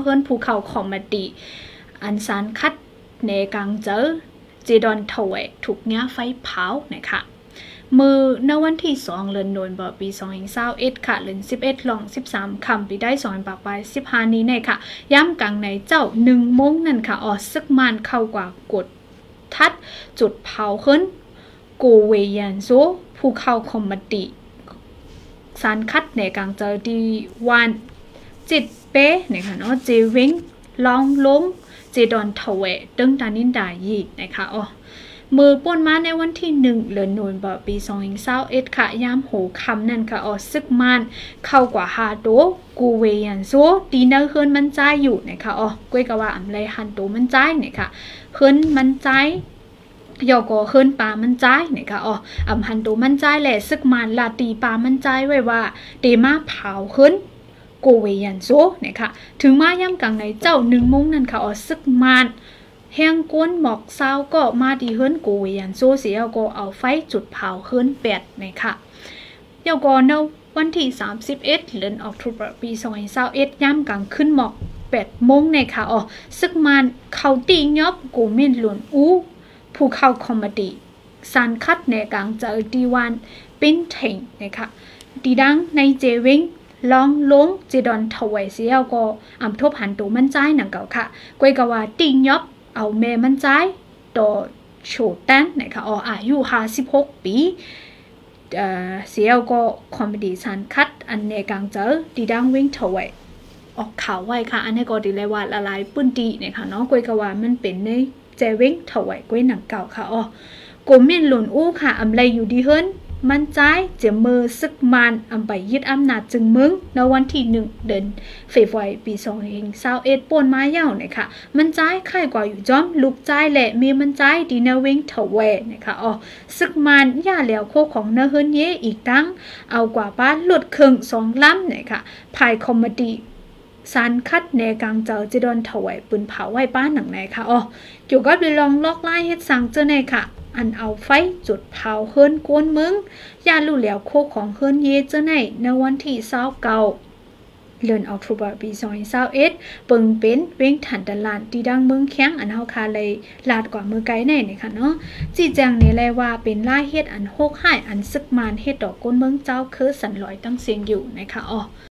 เฮิรนภูเขาคอมมดีอันสารคัดในกังเจอเจดอนทเวถูกเนี้ยไฟเผานะคะมือในวันที่สองเลือนโดนบอปีสองเศร้าเอ็ดค่ะเลือนสิบเอ็ดลองสิบสามคำปีได้สองปากไปสิบห้านี้ในค่ะ ย้ำกลางในเจ้าหนึ่งมงนั่นค่ะออซึกมันเข้ากว่ากดทัดจุดเผาขึ้นโกเวยันโซภูเขาคอมมติสารคัดในกลางเจอดีวันจิต เป้นะคะเนาะเจวิงลองลงเจดอนทเวตึงตานินดายีนะคะอ๋อมือป่นมาในวันที่หนึ่งเลือนนูนบปีสองหิงเศร้าเอ็ดค่ะยามโหคำนั่นค่ะอ๋อซึกมันเข้ากว่าฮาโตกูเวียนโซตีเนอร์เฮิรนมันใจอยู่นะคะอ๋อก้วยกว่าอำไรฮันโตมันใจนะคะเฮิรนมันใจยอก็เฮิรนปามันใจนะคะอ๋ออำฮันโตมันใจแหละซึกมันลาตีปามันใจไว้ว่าเตมาเผาเฮิรน โกเวยันโซนะคะถึงมาย่ำกลางในเจ้าหนึ่งมงนั่นค่ะออซึกมันแห้งก้นหมอกเศร้าก็มาดีเฮิรนโกเวยันโซเสียก็เอาไฟจุดเผาเฮิรนแปดนะคะเยาก็เนาวันที่ 31 เดือนออกตุลาปี2021ย่ำกลางขึ้นหมอก8โมงในค่ะอ๋อซึกมันเขาตียอบกูมินหลวนอู้ภูเข้าคอมดี้สารคัดในกลางเจอดีวันปิ้นเทงนะคะดีดังในเจวิง ลองลงจีดอนทวายเสียก็อำทบหันตัวมันใจหนังเก่าค่ะกวยกว่าติงยอบเอาแม่มันใจต่อโชตันนะคะอ๋ออายุ56ปีเสียก็คอมเมดี้สันคัดอันในกลางเจอดีดังวิ่งทวายออกข่าวไว้ค่ะ อันนี้ก็ดีเลยว่าละลายปื้นดีนะคะเนาะกวยกว่ามันเป็นในเจวิ่งทวายกวยหนังเก่าค่ะอ๋อกลมเมียนหลุนอู้ค่ะอำไรอยู่ดีเฮิรน มันใจเจมือซึกมันอำไปยึดอำนาจจึงมึงในวันที่หนึ่งเดือนเฟบรุยปีสองเองเศร้าเอ็ดป่นมาเย่าเนี่ยค่ะ มันใจไข่กว่าอยู่จอมลูกใจแหละมีมันใจดีเวงเทเวนะคะอ๋อซึกมันย่าเหลียวโคของเนเฮินเยอีกตั้ง เอากว่าป้าหลุดครึ่งสองล้ำเนี่ยค่ะภายคอมเมดี้สารคัดในกลางเจอจะโดนถวายปืนเผาไว้ป้าหนังไหนค่ะอ๋อเกี่ยวกับลองลอกไล่เฮ็ดสังเจอในค่ะ อันเอาไฟจุดเผาเฮิรนกวนมึงย่าลู่เหลียวโคของเฮิรนเยเจ้าในในวันที่เศร้าเก่าเลือนออกทูบาปีซอยเศร้าเอ็ดปึงเป็นเว้งถันตลาดดีดังเมืองแข้งอันเฮาคาเลยลาดกว่ามือไกลแน่นี่ค่ะเนาะจีแจงนี่แลว่าเป็นล่าเฮ็ดอันโฮกหายอันซึกมานเฮ็ดดอกก้นเมืองเจ้าคือสันลอยตั้งเสียงอยู่นะคะอ๋อ